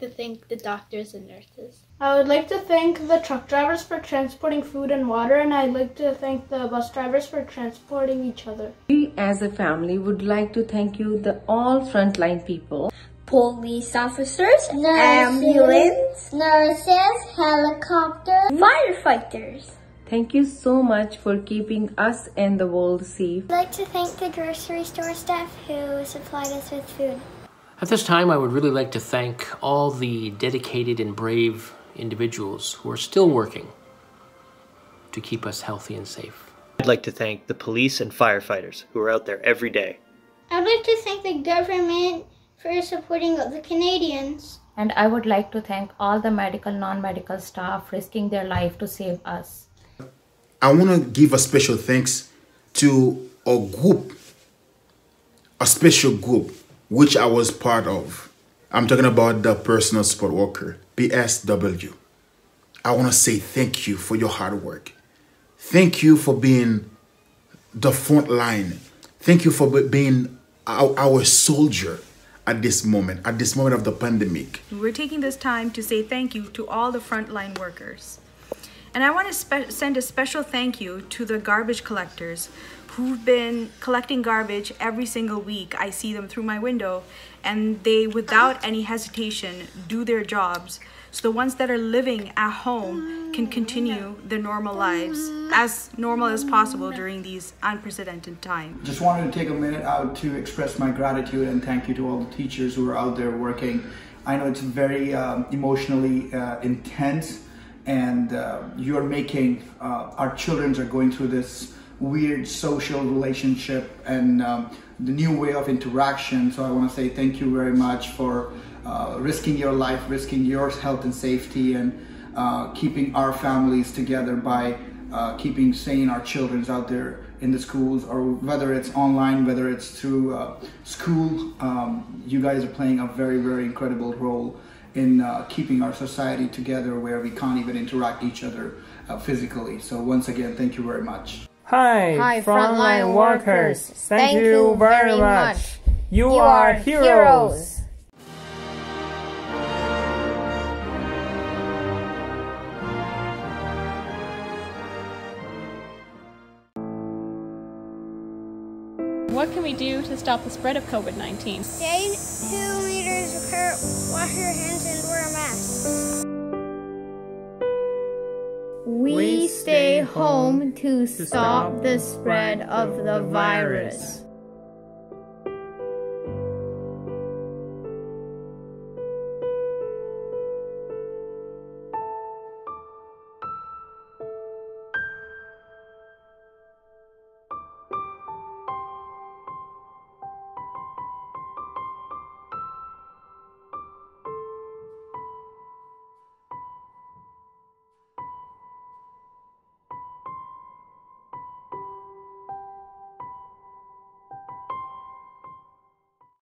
to thank the doctors and nurses. I would like to thank the truck drivers for transporting food and water, and I'd like to thank the bus drivers for transporting each other. We as a family would like to thank you, the all frontline people. Police officers, nurses, ambulance, nurses, helicopters, firefighters. Thank you so much for keeping us and the world safe. I'd like to thank the grocery store staff who supplied us with food. At this time, I would really like to thank all the dedicated and brave individuals who are still working to keep us healthy and safe. I'd like to thank the police and firefighters who are out there every day. I'd like to thank the government for supporting the Canadians. And I would like to thank all the medical, non-medical staff risking their life to save us. I want to give a special thanks to a group, a special group, which I was part of. I'm talking about the personal support worker, PSW. I want to say thank you for your hard work. Thank you for being the front line. Thank you for being our, our soldier at this moment, at this moment of the pandemic. We're taking this time to say thank you to all the frontline workers. And I want to send a special thank you to the garbage collectors who've been collecting garbage every single week. I see them through my window and they, without any hesitation, do their jobs. So the ones that are living at home can continue their normal lives as normal as possible during these unprecedented times. Just wanted to take a minute out to express my gratitude and thank you to all the teachers who are out there working. I know it's very um, emotionally uh, intense and uh, you're making uh, our children are going through this weird social relationship and um, the new way of interaction. So i want to say thank you very much for uh, risking your life risking your health and safety and uh, keeping our families together by uh, keeping sane our children's out there in the schools or whether it's online whether it's through uh, school. Um, you guys are playing a very very incredible role in uh, keeping our society together where we can't even interact each other uh, physically. So once again, thank you very much. Hi, Hi frontline workers. Thank, thank you very much. much. You, you are heroes. heroes. What can we do to stop the spread of COVID 19? Stay two meters apart, wash your hands, and wear a mask. We stay home to stop the spread of the virus.